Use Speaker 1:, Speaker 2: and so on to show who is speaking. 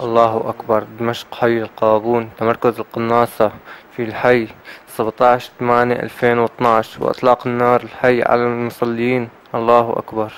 Speaker 1: الله أكبر. دمشق حي القابون تمركز القناصة في الحي 17 8 2012 وإطلاق النار الحي على المصلين الله أكبر.